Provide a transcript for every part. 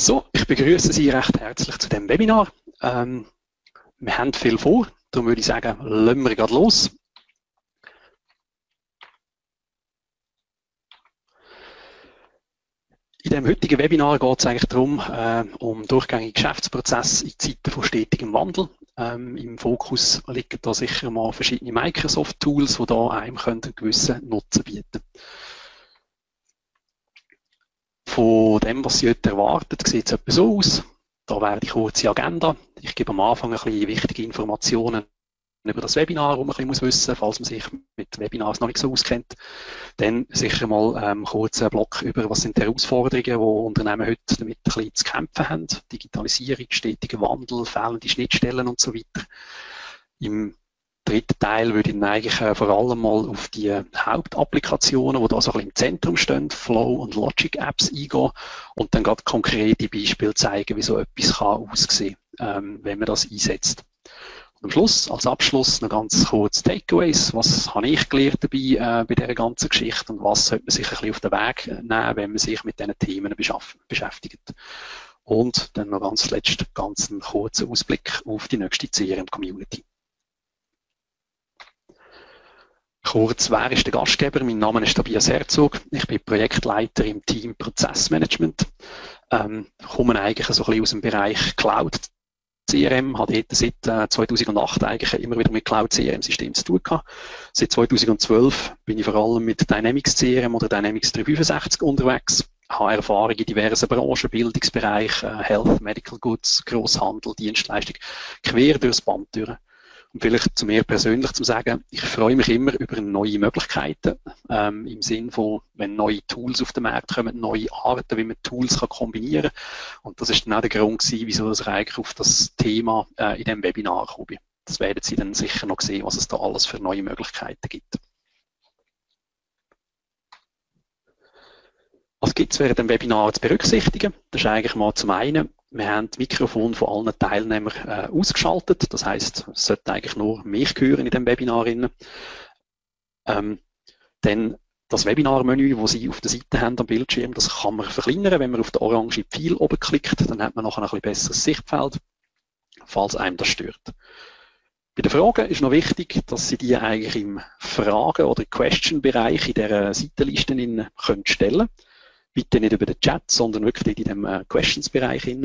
So, ich begrüße Sie recht herzlich zu dem Webinar. Ähm, wir haben viel vor, darum würde ich sagen, lassen wir gerade los. In dem heutigen Webinar geht es eigentlich darum, äh, um durchgängige Geschäftsprozesse in Zeiten von stetigem Wandel. Ähm, Im Fokus liegen da sicher mal verschiedene Microsoft-Tools, die da einem einen gewissen Nutzen bieten können. Von dem, was Sie heute erwartet, sieht es etwa so aus. Da wäre die kurze Agenda. Ich gebe am Anfang ein bisschen wichtige Informationen über das Webinar, wo man ein bisschen wissen muss, falls man sich mit Webinars noch nicht so auskennt. Dann sicher mal ähm, kurz einen Block über, was sind die Herausforderungen, die Unternehmen heute damit ein bisschen zu kämpfen haben. Digitalisierung, stetiger Wandel, fehlende Schnittstellen und so weiter. Im dritten Teil würde ich eigentlich vor allem mal auf die Hauptapplikationen, die da so ein bisschen im Zentrum stehen, Flow und Logic Apps eingehen und dann gerade konkrete Beispiele zeigen, wie so etwas kann aussehen, ähm, wenn man das einsetzt. Und am Schluss, als Abschluss, noch ganz kurz Takeaways. Was habe ich gelernt dabei äh, bei dieser ganzen Geschichte und was sollte man sich ein bisschen auf den Weg nehmen, wenn man sich mit diesen Themen beschäftigt. Und dann noch ganz letzt ganz einen kurzen Ausblick auf die nächste CRM-Community. Kurz, wer ist der Gastgeber? Mein Name ist Tobias Herzog. Ich bin Projektleiter im Team Prozessmanagement. Ähm, komme eigentlich so ein bisschen aus dem Bereich Cloud CRM, habe dort seit 2008 äh, eigentlich immer wieder mit Cloud CRM-Systemen zu tun gehabt. Seit 2012 bin ich vor allem mit Dynamics CRM oder Dynamics 365 unterwegs. Habe Erfahrung in diversen Branchen, Bildungsbereich, äh, Health, Medical Goods, Grosshandel, Dienstleistung, quer durchs Band durch. Und vielleicht zu mir persönlich zu sagen, ich freue mich immer über neue Möglichkeiten, ähm, im Sinn von, wenn neue Tools auf den Markt kommen, neue Arten, wie man Tools kann kombinieren kann. Und das ist dann auch der Grund gewesen, wieso ich eigentlich auf das Thema äh, in dem Webinar komme. Das werden Sie dann sicher noch sehen, was es da alles für neue Möglichkeiten gibt. Was gibt es während dem Webinar zu berücksichtigen? Das ist eigentlich mal zum einen, wir haben das Mikrofon von allen Teilnehmern äh, ausgeschaltet. Das heißt, es sollte eigentlich nur mich hören in dem Webinar. Ähm, dann das Webinar-Menü, das Sie auf der Seite haben am Bildschirm, das kann man verkleinern. Wenn man auf den orange Pfeil oben klickt, dann hat man nachher ein bisschen besseres Sichtfeld, falls einem das stört. Bei den Fragen ist noch wichtig, dass Sie die eigentlich im Fragen- oder Question-Bereich in dieser Seitenliste stellen können bitte nicht über den Chat, sondern wirklich in dem äh, Questions-Bereich.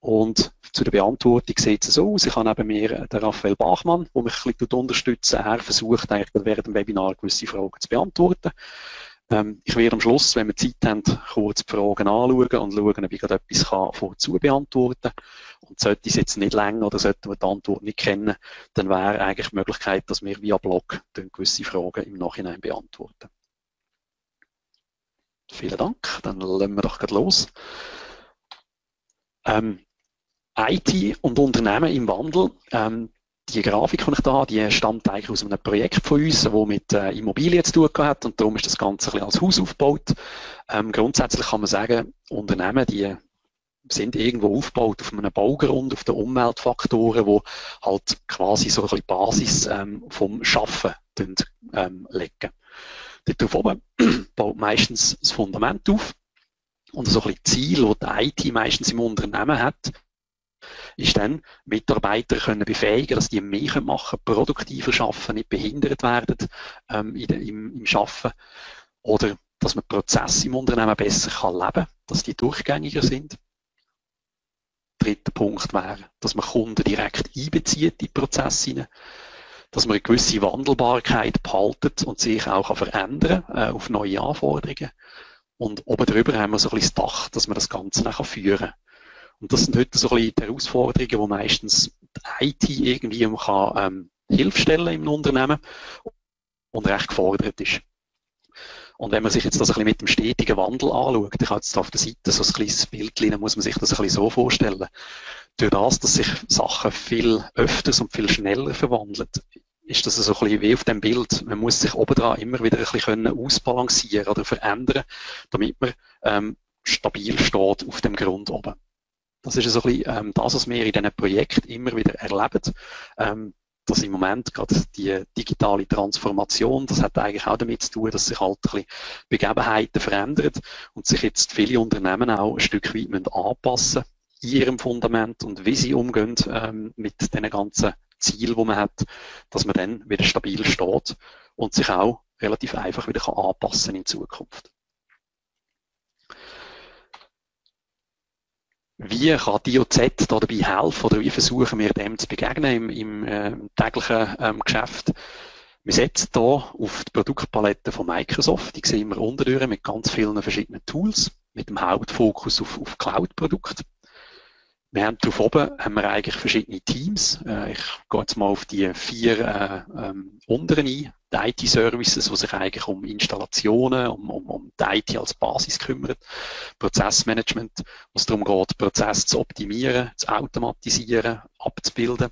Und zu der Beantwortung sieht es so aus. Ich habe neben mir äh, den Raphael Bachmann, der mich ein bisschen unterstützt. Er versucht eigentlich während dem Webinar gewisse Fragen zu beantworten. Ähm, ich werde am Schluss, wenn wir Zeit haben, kurz die Fragen anschauen und schauen, ob ich gerade etwas kann vorzu beantworten kann. Und sollte es jetzt nicht länger oder sollten wir die Antwort nicht kennen, dann wäre eigentlich die Möglichkeit, dass wir via Blog gewisse Fragen im Nachhinein beantworten. Vielen Dank. Dann lassen wir doch gerade los. Ähm, IT und Unternehmen im Wandel. Ähm, die Grafik, die ich da habe, die stammt eigentlich aus einem Projekt von uns, das mit äh, Immobilien zu tun hat und darum ist das Ganze ein bisschen als Haus aufgebaut. Ähm, grundsätzlich kann man sagen, Unternehmen, die sind irgendwo aufgebaut auf einem Baugrund, auf den Umweltfaktoren, wo halt quasi so ein bisschen Basis ähm, vom Schaffen ähm, legen. Dort oben baut meistens das Fundament auf. Und so ein bisschen Ziel, das die IT meistens im Unternehmen hat, ist dann, Mitarbeiter können befähigen, dass die mehr machen können, produktiver arbeiten, nicht behindert werden ähm, in im, im Arbeiten. Oder dass man Prozesse im Unternehmen besser kann leben kann, dass die durchgängiger sind. Dritter Punkt wäre, dass man Kunden direkt einbezieht in die Prozesse dass man eine gewisse Wandelbarkeit behaltet und sich auch verändern kann, äh, auf neue Anforderungen. Und oben drüber haben wir so ein bisschen das Dach, dass man das Ganze nachher führen kann. Und das sind heute so ein bisschen die Herausforderungen, wo meistens die IT irgendwie kann, ähm, Hilfe stellen im Unternehmen und recht gefordert ist. Und wenn man sich jetzt das ein bisschen mit dem stetigen Wandel anschaut, ich habe jetzt auf der Seite so ein kleines Bild, dann muss man sich das ein bisschen so vorstellen. Durch das, dass sich Sachen viel öfters und viel schneller verwandeln, ist das so ein bisschen wie auf dem Bild. Man muss sich oben dran immer wieder ein bisschen ausbalancieren oder verändern, damit man ähm, stabil steht auf dem Grund oben. Das ist so ein bisschen ähm, das, was wir in diesen Projekten immer wieder erleben. Ähm, dass im Moment gerade die digitale Transformation, das hat eigentlich auch damit zu tun, dass sich halt ein bisschen Begebenheiten verändern und sich jetzt viele Unternehmen auch ein Stück weit müssen anpassen in ihrem Fundament und wie sie umgehen ähm, mit den ganzen Zielen, die man hat, dass man dann wieder stabil steht und sich auch relativ einfach wieder kann anpassen in Zukunft. Wie kann DOZ da dabei helfen oder wie versuchen wir dem zu begegnen im, im äh, täglichen ähm, Geschäft? Wir setzen hier auf die Produktpalette von Microsoft. Die sehen wir unten mit ganz vielen verschiedenen Tools, mit dem Hauptfokus auf, auf Cloud-Produkte. Wir haben darauf oben haben wir eigentlich verschiedene Teams. Äh, ich gehe jetzt mal auf die vier äh, ähm, unteren ein. Die IT-Services, die sich eigentlich um Installationen, um, um, um die IT als Basis kümmern. Prozessmanagement, wo es darum geht, Prozesse zu optimieren, zu automatisieren, abzubilden.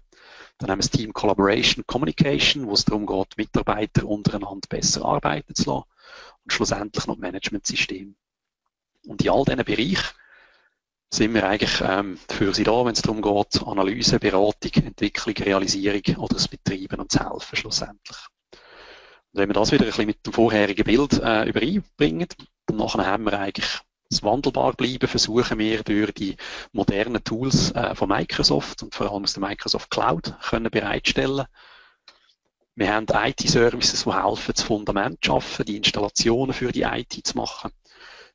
Dann haben wir das Team Collaboration Communication, wo es darum geht, Mitarbeiter untereinander besser arbeiten zu lassen. Und schlussendlich noch Managementsystem. Und in all diesen Bereichen sind wir eigentlich ähm, für Sie da, wenn es darum geht, Analyse, Beratung, Entwicklung, Realisierung oder das Betreiben und zu helfen schlussendlich. Wenn wir das wieder ein bisschen mit dem vorherigen Bild äh, übereinbringen, dann haben wir eigentlich das wandelbar bleiben, versuchen wir durch die modernen Tools äh, von Microsoft und vor allem aus der Microsoft Cloud können bereitstellen. Wir haben IT-Services, die helfen, das Fundament zu schaffen, die Installationen für die IT zu machen.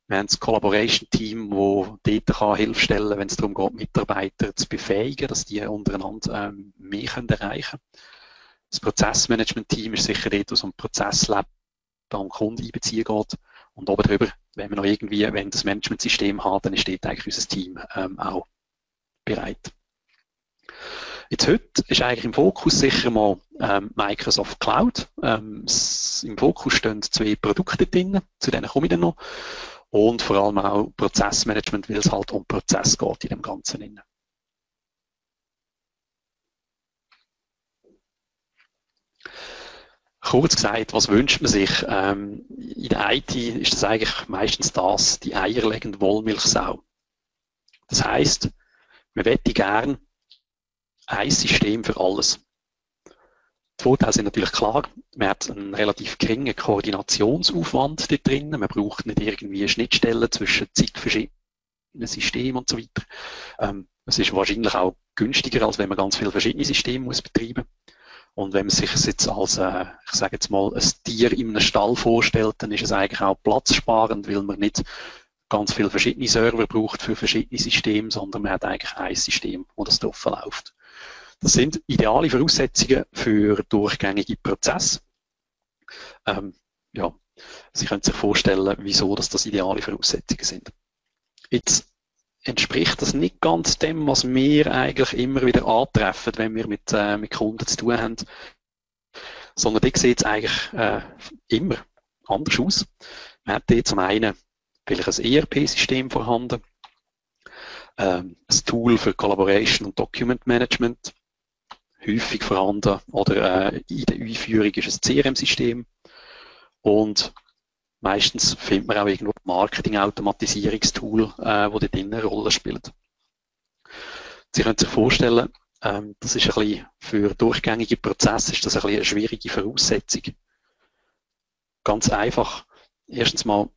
Wir haben das Collaboration-Team, wo dort kann Hilfe stellen wenn es darum geht, Mitarbeiter zu befähigen, dass die untereinander ähm, mehr können erreichen können. Das Prozessmanagement-Team ist sicher dort, wo es um Prozesslab am Kunden einbeziehen geht. Und oben drüber, wenn wir noch irgendwie, wenn das Management-System hat, dann dort eigentlich unser Team ähm, auch bereit. Jetzt heute ist eigentlich im Fokus sicher mal ähm, Microsoft Cloud. Ähm, Im Fokus stehen zwei Produkte drin, zu denen komme ich dann noch und vor allem auch Prozessmanagement, weil es halt um Prozess geht in dem Ganzen. Innen. Kurz gesagt, was wünscht man sich? Ähm, in der IT ist das eigentlich meistens das, die eierlegende Wollmilchsau. Das heißt, man wette gern ein System für alles. Die Vorteile sind natürlich klar. Man hat einen relativ geringen Koordinationsaufwand dort drin. Man braucht nicht irgendwie Schnittstellen zwischen zeitverschiedenen Systemen und so weiter. Ähm, es ist wahrscheinlich auch günstiger, als wenn man ganz viele verschiedene Systeme muss betreiben Und wenn man sich es jetzt als, äh, ich sage jetzt mal, ein Tier in einem Stall vorstellt, dann ist es eigentlich auch platzsparend, weil man nicht ganz viele verschiedene Server braucht für verschiedene Systeme, sondern man hat eigentlich ein System, wo das drauf läuft. Das sind ideale Voraussetzungen für durchgängige Prozesse. Ähm, ja, Sie können sich vorstellen, wieso dass das ideale Voraussetzungen sind. Jetzt entspricht das nicht ganz dem, was wir eigentlich immer wieder antreffen, wenn wir mit, äh, mit Kunden zu tun haben, sondern die sieht es eigentlich äh, immer anders aus. Man hat hier zum einen vielleicht ein ERP-System vorhanden, ähm, ein Tool für Collaboration und Document Management, häufig vorhanden oder äh, in der Einführung ist ein CRM-System und meistens findet man auch irgendwo Marketing-Automatisierungstool, äh, wo dort eine Rolle spielt. Sie können sich vorstellen, ähm, das ist ein bisschen für durchgängige Prozesse ist das ein bisschen eine schwierige Voraussetzung. Ganz einfach. Erstens mal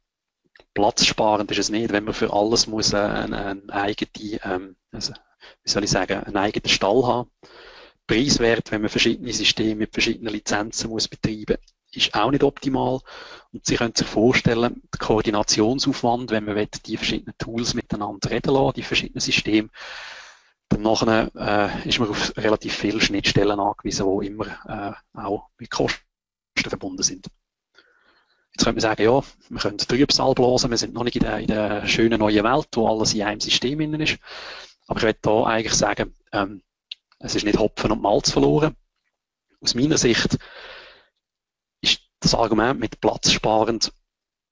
platzsparend ist es nicht, wenn man für alles muss äh, eine eigene, ähm, also, wie soll ich sagen, einen eigenen Stall haben preiswert, wenn man verschiedene Systeme mit verschiedenen Lizenzen muss betreiben ist auch nicht optimal. Und Sie können sich vorstellen, der Koordinationsaufwand, wenn man die verschiedenen Tools miteinander reden lassen, die verschiedenen Systeme, dann nachher, äh, ist man auf relativ viele Schnittstellen angewiesen, die immer äh, auch mit Kosten verbunden sind. Jetzt könnte man sagen, ja, wir können Trübsal blasen, wir sind noch nicht in der, in der schönen neuen Welt, wo alles in einem System innen ist. Aber ich möchte da eigentlich sagen, ähm, es ist nicht Hopfen und Malz verloren. Aus meiner Sicht das Argument mit platzsparend,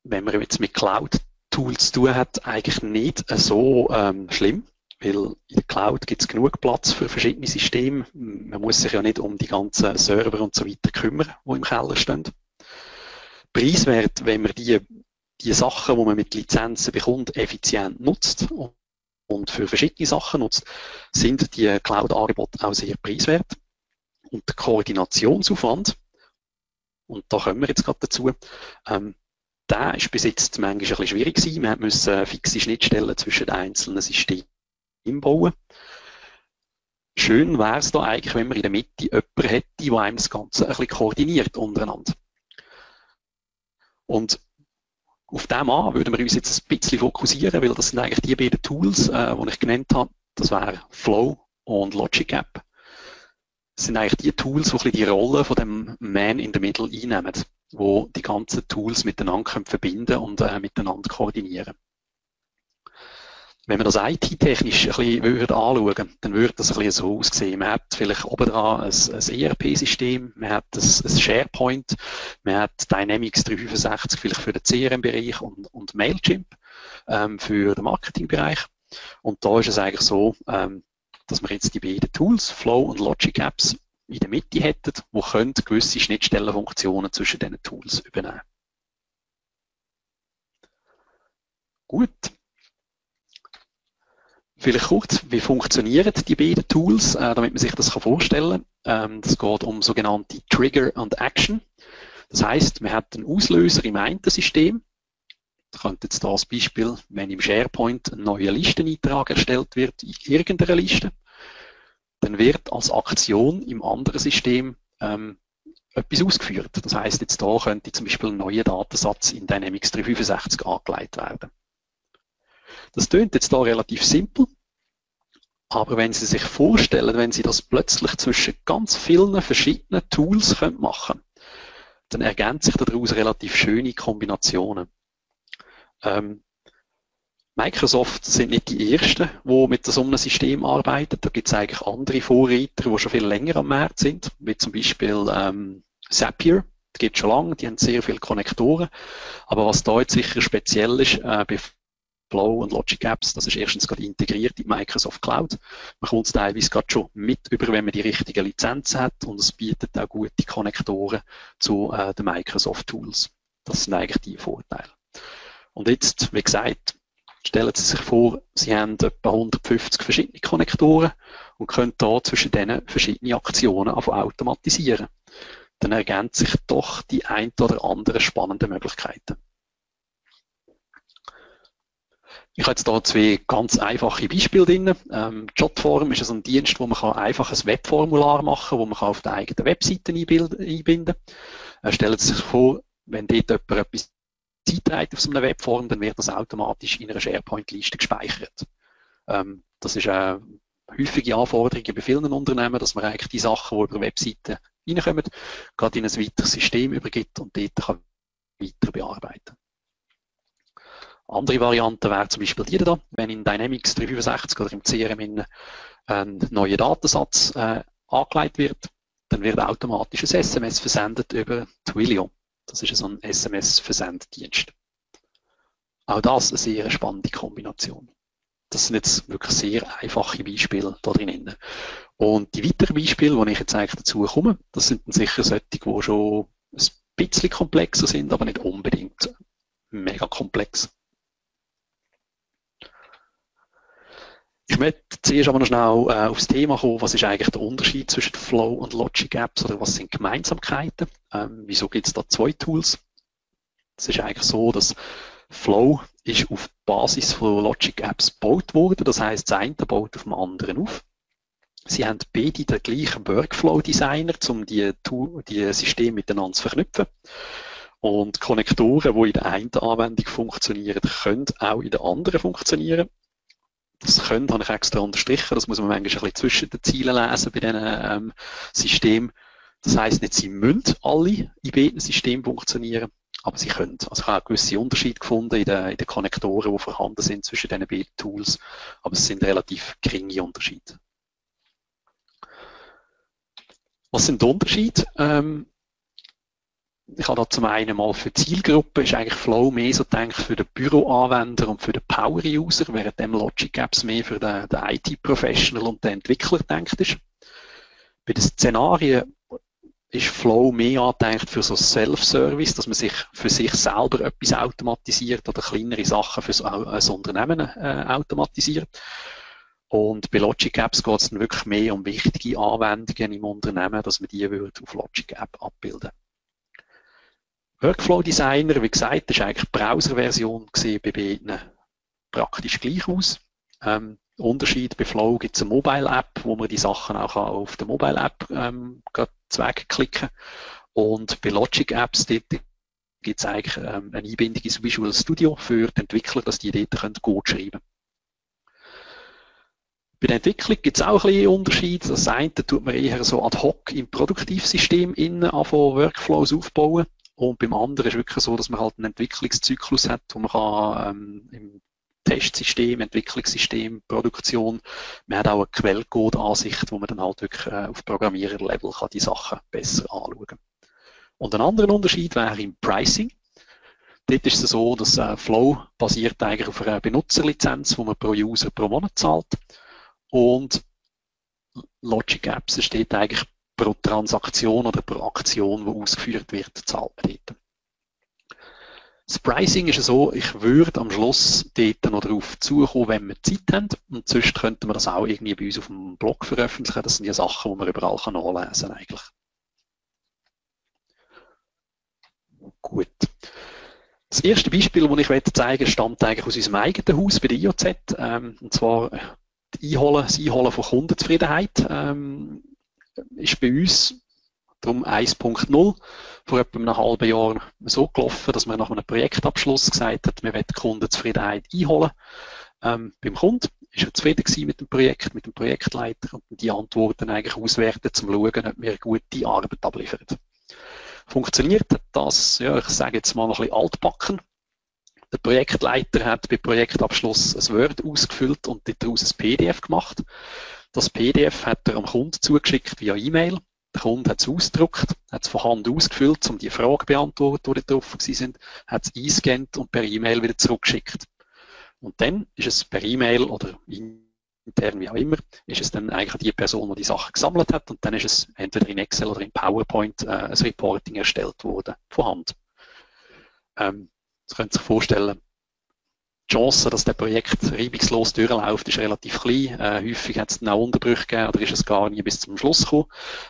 wenn man jetzt mit Cloud-Tools zu tun hat, eigentlich nicht so ähm, schlimm. Weil in der Cloud gibt es genug Platz für verschiedene Systeme. Man muss sich ja nicht um die ganzen Server und so weiter kümmern, die im Keller stehen. Preiswert, wenn man die, die Sachen, die man mit Lizenzen bekommt, effizient nutzt und für verschiedene Sachen nutzt, sind die Cloud-Angebote auch sehr preiswert. Und der Koordinationsaufwand, und da kommen wir jetzt gerade dazu, ähm, der ist bis jetzt manchmal ein bisschen schwierig gewesen. Wir mussten fixe Schnittstellen zwischen den einzelnen Systemen bauen. Schön wäre es da eigentlich, wenn man in der Mitte jemanden hätte, der einem das Ganze ein bisschen koordiniert untereinander. Und auf dem an würden wir uns jetzt ein bisschen fokussieren, weil das sind eigentlich die beiden Tools, äh, die ich genannt habe. Das wären Flow und Logic App. Sind eigentlich die Tools, die die Rolle von dem Man in the Middle einnehmen, wo die ganzen Tools miteinander verbinden und äh, miteinander koordinieren. Wenn man das IT-technisch ein bisschen würde anschauen dann würde das ein bisschen so aussehen. Man hat vielleicht oben dran ein, ein ERP-System, man hat ein, ein, SharePoint, man hat Dynamics 365 vielleicht für den CRM-Bereich und, und Mailchimp ähm, für den Marketing-Bereich. Und da ist es eigentlich so, ähm, dass wir jetzt die beiden Tools, Flow und Logic Apps, in der Mitte hätten, die können gewisse Schnittstellenfunktionen zwischen diesen Tools übernehmen. Gut. Vielleicht kurz, wie funktionieren die beiden Tools, äh, damit man sich das vorstellen kann. Ähm, das geht um sogenannte Trigger und Action. Das heißt, man hat einen Auslöser im einen System. Da könnte jetzt da als Beispiel, wenn im SharePoint ein neuer Listeneintrag erstellt wird, in irgendeiner Liste, dann wird als Aktion im anderen System ähm, etwas ausgeführt. Das heißt, jetzt da könnte zum Beispiel ein neuer Datensatz in Dynamics 365 angelegt werden. Das tönt jetzt da relativ simpel, aber wenn Sie sich vorstellen, wenn Sie das plötzlich zwischen ganz vielen verschiedenen Tools machen können, dann ergänzen sich daraus relativ schöne Kombinationen. Ähm, Microsoft sind nicht die ersten, die mit so einem System arbeiten. Da gibt es eigentlich andere Vorreiter, die schon viel länger am Markt sind, wie zum Beispiel ähm, Zapier. Das gibt schon lange, die haben sehr viele Konnektoren. Aber was da jetzt sicher speziell ist, äh, bei Flow und Logic Apps, das ist erstens gerade integriert in Microsoft Cloud. Man kommt es teilweise gerade schon mit über, wenn man die richtigen Lizenzen hat und es bietet auch gute Konnektoren zu äh, den Microsoft Tools. Das sind eigentlich die Vorteile. Und jetzt, wie gesagt, stellen Sie sich vor, Sie haben etwa 150 verschiedene Konnektoren und können da zwischen denen verschiedene Aktionen automatisieren. Dann ergänzen sich doch die ein oder andere spannende Möglichkeiten. Ich habe jetzt hier zwei ganz einfache Beispiele drin. Ähm, Jotform ist also ein Dienst, wo man einfach ein Webformular machen kann, wo man auf der eigenen Webseite einbinden kann. Äh, stellen Sie sich vor, wenn dort jemand etwas einträgt auf so einer Webform, dann wird das automatisch in einer SharePoint-Liste gespeichert. Ähm, das ist eine häufige Anforderung bei vielen Unternehmen, dass man eigentlich die Sachen, die über Webseiten reinkommen, gerade in ein weiteres System übergibt und dort kann weiter bearbeiten. Andere Variante wäre zum Beispiel die da, wenn in Dynamics 365 oder im CRM ein neuer Datensatz äh, angelegt wird, dann wird automatisch ein SMS versendet über Twilio. Das ist so ein SMS-Versenddienst. Auch das eine sehr spannende Kombination. Das sind jetzt wirklich sehr einfache Beispiele da drin. Und die weiteren Beispiele, die ich jetzt eigentlich dazu komme, das sind dann sicher solche, die schon ein bisschen komplexer sind, aber nicht unbedingt mega komplex. Ich möchte zuerst noch schnell äh, aufs Thema kommen, was ist eigentlich der Unterschied zwischen Flow und Logic Apps oder was sind Gemeinsamkeiten? Ähm, wieso gibt es da zwei Tools? Es ist eigentlich so, dass Flow ist auf Basis von Logic Apps gebaut worden. Das heißt, das eine baut auf dem anderen auf. Sie haben beide den gleichen Workflow-Designer, um die, die Systeme miteinander zu verknüpfen. Und Konnektoren, die in der einen Anwendung funktionieren, können auch in der anderen funktionieren. Das können, habe ich extra unterstrichen, das muss man manchmal ein bisschen zwischen den Zielen lesen bei diesen ähm, Systemen. Das heisst nicht, sie müssen alle in beiden Systemen funktionieren, aber sie können. Also ich habe gewisse Unterschiede gefunden in den, in den Konnektoren, die vorhanden sind zwischen diesen beiden Tools, aber es sind relativ geringe Unterschiede. Was sind die Unterschiede? Ähm, ich habe da zum einen mal für Zielgruppen ist eigentlich Flow mehr so gedacht für den Büroanwender und für den Power-User, während dem Logic Apps mehr für den, den IT-Professional und den Entwickler gedacht ist. Bei den Szenarien ist Flow mehr angedacht für so Self-Service, dass man sich für sich selber etwas automatisiert oder kleinere Sachen für so ein Unternehmen äh, automatisiert. Und bei Logic Apps geht es dann wirklich mehr um wichtige Anwendungen im Unternehmen, dass man die auf Logic App abbilden Workflow Designer, wie gesagt, ist eigentlich die Browser-Version bei beiden praktisch gleich aus. Ähm, Unterschied bei Flow gibt es eine Mobile-App, wo man die Sachen auch auf der Mobile-App ähm, wegklicken Und bei Logic Apps gibt es eigentlich ähm, eine Einbindung ins Visual Studio für die Entwickler, dass die dort können Code schreiben können. Bei der Entwicklung gibt es auch ein bisschen Unterschiede. Das eine tut man eher so ad hoc im Produktivsystem innen anfangen, Workflows aufbauen. Und beim anderen ist es wirklich so, dass man halt einen Entwicklungszyklus hat, wo man kann, ähm, im Testsystem, Entwicklungssystem, Produktion, man hat auch eine Quellcode-Ansicht, wo man dann halt wirklich äh, auf Programmierer-Level kann die Sachen besser anschauen. Und ein anderer Unterschied wäre im Pricing. Dort ist es so, dass äh, Flow basiert eigentlich auf einer Benutzerlizenz, wo man pro User pro Monat zahlt. Und Logic Apps steht eigentlich pro Transaktion oder pro Aktion, die ausgeführt wird, zahlt man dort. Das Pricing ist so, ich würde am Schluss dort noch darauf zukommen, wenn wir Zeit haben. Und sonst könnten wir das auch irgendwie bei uns auf dem Blog veröffentlichen. Das sind ja Sachen, die man überall nachlesen kann eigentlich. Gut. Das erste Beispiel, das ich zeigen möchte, stammt eigentlich aus unserem eigenen Haus bei der IOZ. Ähm, und zwar Einholen, das Einholen von Kundenzufriedenheit ähm, ist bei uns darum 1.0 vor etwa einem halben Jahr so gelaufen, dass man nach einem Projektabschluss gesagt hat, wir wollen Kundenzufriedenheit einholen. Ähm, beim Kunden ist er zufrieden mit dem Projekt, mit dem Projektleiter und die Antworten eigentlich auswerten, um zu schauen, ob wir gute Arbeit abliefern. Funktioniert das, ja, ich sage jetzt mal noch ein bisschen altbacken. Der Projektleiter hat bei Projektabschluss ein Word ausgefüllt und daraus ein PDF gemacht. Das PDF hat er am Kunden zugeschickt via E-Mail. Der Kunde hat es ausgedruckt, hat es von Hand ausgefüllt, um die Frage beantwortet, die drauf sind, hat es eingescannt und per E-Mail wieder zurückgeschickt. Und dann ist es per E-Mail oder intern wie auch immer, ist es dann eigentlich die Person, die die Sachen gesammelt hat und dann ist es entweder in Excel oder in PowerPoint äh, ein Reporting erstellt worden, von Hand. Ähm, könnt ihr sich vorstellen, die Chance, dass der Projekt reibungslos durchläuft, ist relativ klein. Äh, häufig hat es dann auch Unterbrüche gegeben oder ist es gar nie bis zum Schluss gekommen.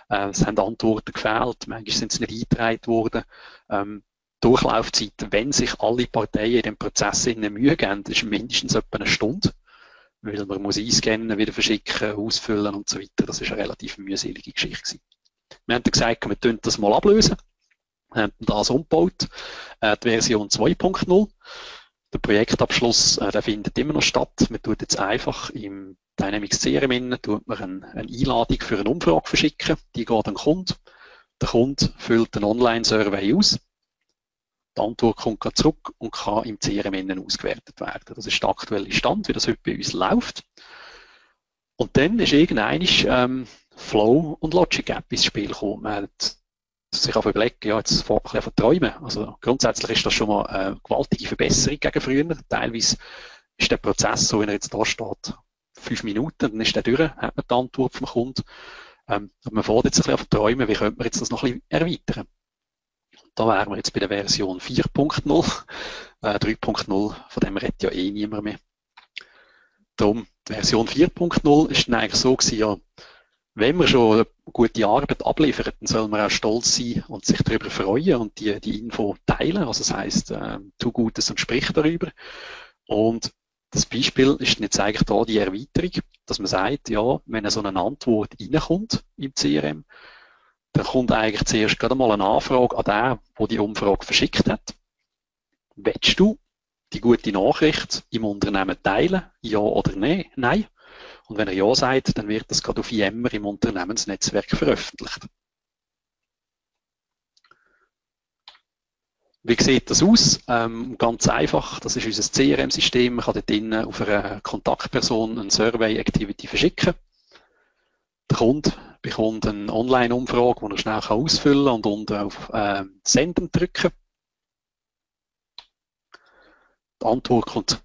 Äh, es haben Antworten gefehlt, manchmal sind sie nicht eingetragen worden. Ähm, Durchlaufzeit, wenn sich alle Parteien in dem Prozess in Mühe geben, ist mindestens etwa eine Stunde. Weil man muss einscannen, wieder verschicken, ausfüllen und so weiter. Das ist eine relativ mühselige Geschichte gewesen. Wir haben dann gesagt, wir tun das mal ablösen haben das umgebaut, äh, die Version 2.0. Der Projektabschluss, äh, der findet immer noch statt. Man tut jetzt einfach im Dynamics CRM tut man eine, eine Einladung für eine Umfrage verschicken. Die geht an den Kunden. Der Kunde füllt einen Online-Survey aus. Die Antwort kommt zurück und kann im CRM ausgewertet werden. Das ist der aktuelle Stand, wie das heute bei uns läuft. Und dann ist irgendein ähm, Flow und Logic App ins Spiel gekommen. Man hat sich auch überlegen, ja, jetzt fängt man träumen. Also grundsätzlich ist das schon mal eine gewaltige Verbesserung gegen früher. Teilweise ist der Prozess, so wie er jetzt da steht, fünf Minuten, dann ist der durch, hat man die Antwort vom Kunden. Ähm, man fährt jetzt ein bisschen auf träumen, wie könnte man jetzt das noch ein bisschen erweitern. Da wären wir jetzt bei der Version 4.0. Äh, 3.0, von dem redet ja eh niemand mehr. Darum, die Version 4.0 ist dann eigentlich so gewesen, ja, wenn man schon gute Arbeit abliefert, dann soll man auch stolz sein und sich darüber freuen und die, die Info teilen. Also das heißt, äh, tu Gutes und sprich darüber. Und das Beispiel ist jetzt eigentlich da die Erweiterung, dass man sagt, ja, wenn so eine Antwort reinkommt im CRM, dann kommt eigentlich zuerst gerade mal eine Anfrage an den, der die Umfrage verschickt hat. Willst du die gute Nachricht im Unternehmen teilen? Ja oder nein? Und wenn er Ja sagt, dann wird das gerade auf Yammer im Unternehmensnetzwerk veröffentlicht. Wie sieht das aus? Ähm, ganz einfach, das ist unser CRM-System. Man kann dort drinnen auf eine Kontaktperson eine Survey-Activity verschicken. Der Kunde bekommt eine Online-Umfrage, die er schnell ausfüllen kann und unten auf äh, Senden drücken. Die Antwort kommt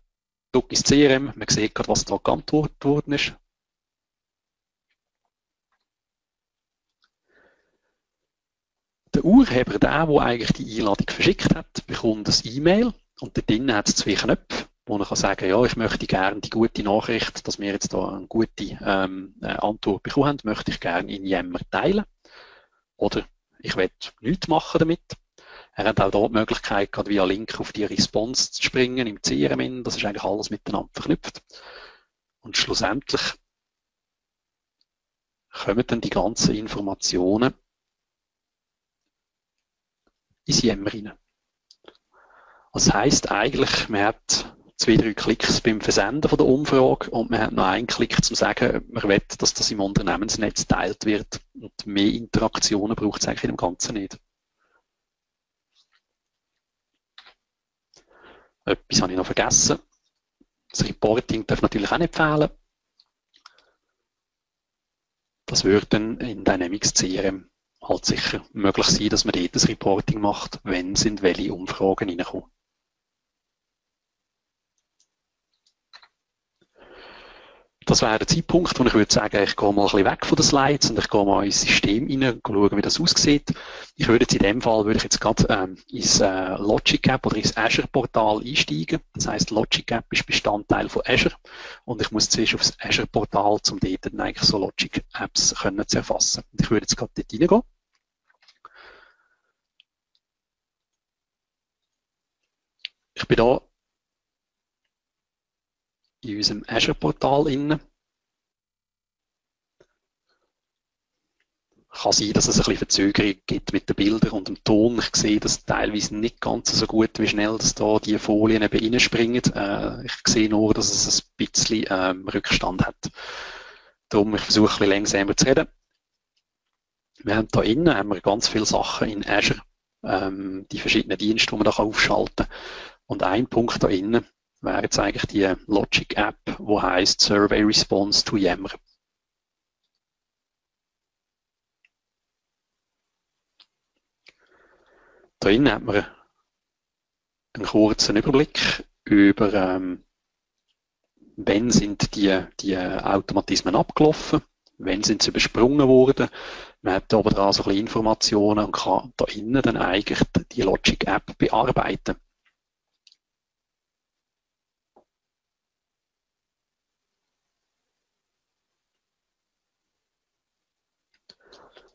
zurück ins CRM. Man sieht gerade, was da geantwortet worden ist. Der Urheber, der, der eigentlich die Einladung verschickt hat, bekommt ein E-Mail und da drinnen hat es zwei Knöpfe. wo er kann sagen, ja, ich möchte gerne die gute Nachricht, dass wir jetzt da eine gute ähm, äh, Antwort bekommen haben, möchte ich gerne in Yammer teilen. Oder ich will nichts machen damit. Er hat auch dort die Möglichkeit, gerade via Link auf die Response zu springen im CRM. Das ist eigentlich alles miteinander verknüpft. Und schlussendlich kommen dann die ganzen Informationen ins Yammer rein. Das heisst eigentlich, man hat zwei, drei Klicks beim Versenden von der Umfrage und man hat noch einen Klick zum sagen, man will, dass das im Unternehmensnetz teilt wird und mehr Interaktionen braucht es eigentlich dem Ganzen nicht. Etwas habe ich noch vergessen. Das Reporting darf natürlich auch nicht fehlen. Das würde dann in Dynamics CRM halt sicher möglich sein, dass man dort das Reporting macht, wenn sind welche Umfragen reinkommen. Das wäre der Zeitpunkt, wo ich würde sagen, ich gehe mal ein bisschen weg von den Slides und ich gehe mal ins System rein, schauen, wie das aussieht. Ich würde jetzt in dem Fall, würde ich jetzt gerade ähm, ins äh, Logic App oder ins Azure Portal einsteigen. Das heißt, Logic App ist Bestandteil von Azure und ich muss zuerst aufs Azure Portal, um dort dann eigentlich so Logic Apps können zu erfassen. Und ich würde jetzt gerade dort reingehen. Ich bin da in unserem Azure-Portal innen. Kann sein, dass es ein bisschen Verzögerung gibt mit den Bildern und dem Ton. Ich sehe das teilweise nicht ganz so gut, wie schnell dass da die Folien eben reinspringen. Äh, ich sehe nur, dass es ein bisschen ähm, Rückstand hat. Darum, ich versuche ein bisschen langsamer zu reden. Wir haben da innen haben wir ganz viele Sachen in Azure, ähm, die verschiedenen Dienste, die man da aufschalten kann. Und ein Punkt da innen wäre jetzt eigentlich die Logic App, wo heißt Survey Response to Yammer. Da innen hat man einen kurzen Überblick über, ähm, wann sind die, die Automatismen abgelaufen, wann sind sie übersprungen worden. Man hat da so ein bisschen Informationen und kann da innen dann eigentlich die Logic App bearbeiten.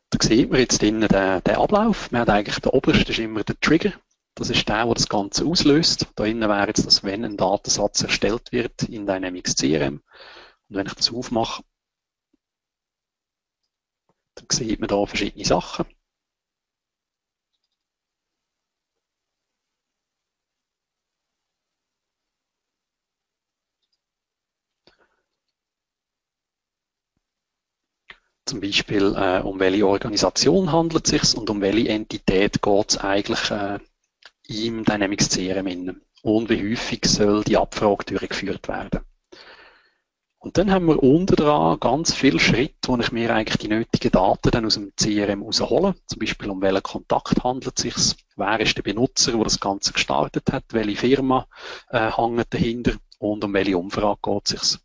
Da sieht man jetzt den, den, den Ablauf. Man hat eigentlich der oberste ist immer der Trigger. Das ist der, der das Ganze auslöst. Da innen wäre jetzt das, wenn ein Datensatz erstellt wird in Dynamics CRM. Und wenn ich das aufmache, dann sieht man da verschiedene Sachen. Zum Beispiel, äh, um welche Organisation handelt es sich und um welche Entität geht es eigentlich äh, im Dynamics CRM innen und wie häufig soll die Abfrage durchgeführt werden. Und dann haben wir unten dran ganz viele Schritte, wo ich mir eigentlich die nötigen Daten dann aus dem CRM raushole. Zum Beispiel um welchen Kontakt handelt es sich, wer ist der Benutzer, der das Ganze gestartet hat, welche Firma äh, hängt dahinter und um welche Umfrage geht es sich.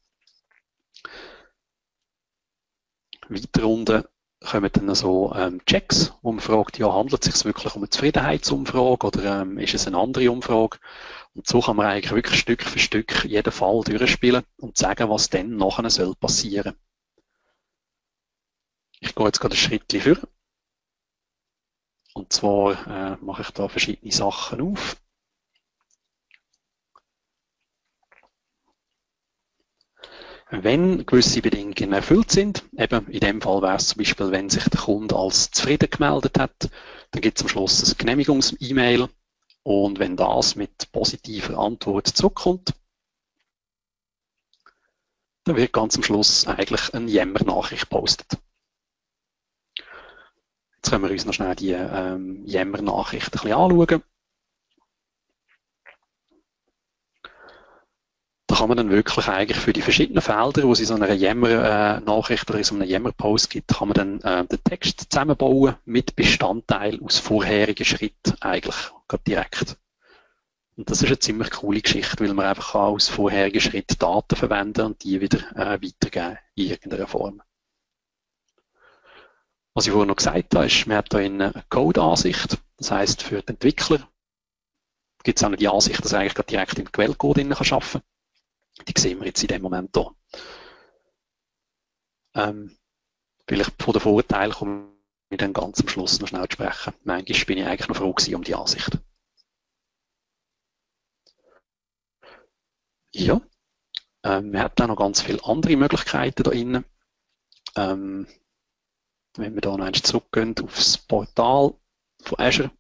Weiter unten kommen dann so ähm, Checks, wo man fragt, ja, handelt es sich wirklich um eine Zufriedenheitsumfrage oder ähm, ist es eine andere Umfrage? Und so kann man eigentlich wirklich Stück für Stück jeden Fall durchspielen und sagen, was dann nachher soll passieren. Ich gehe jetzt gerade ein Schritt für. Und zwar äh, mache ich da verschiedene Sachen auf. Wenn gewisse Bedingungen erfüllt sind, eben in dem Fall wäre es zum Beispiel, wenn sich der Kunde als zufrieden gemeldet hat, dann gibt es am Schluss ein Genehmigungs-E-Mail und wenn das mit positiver Antwort zurückkommt, dann wird ganz am Schluss eigentlich eine Yammer-Nachricht gepostet. Jetzt können wir uns noch schnell die ähm, Yammer-Nachricht ein bisschen anschauen. Kann man dann wirklich eigentlich für die verschiedenen Felder, wo es in so einer Yammer-Nachricht oder in so einem Yammer-Post gibt, kann man dann äh, den Text zusammenbauen mit Bestandteil aus vorherigen Schritten eigentlich direkt. Und das ist eine ziemlich coole Geschichte, weil man einfach aus vorherigen Schritten Daten verwenden und die wieder äh, weitergeben in irgendeiner Form. Was ich vorhin noch gesagt habe, ist, man hat hier eine Code-Ansicht. Das heißt, für den Entwickler gibt es auch noch die Ansicht, dass er eigentlich direkt im Quellcode arbeiten kann. Die sehen wir jetzt in dem Moment hier. Ähm, vielleicht von den Vorteilen komme ich dann ganz am Schluss noch schnell zu sprechen. Manchmal bin ich eigentlich noch froh um die Ansicht. Ja, ähm, wir haben auch noch ganz viele andere Möglichkeiten da innen. Ähm, wenn wir da noch einmal zurückgehen aufs Portal von Azure,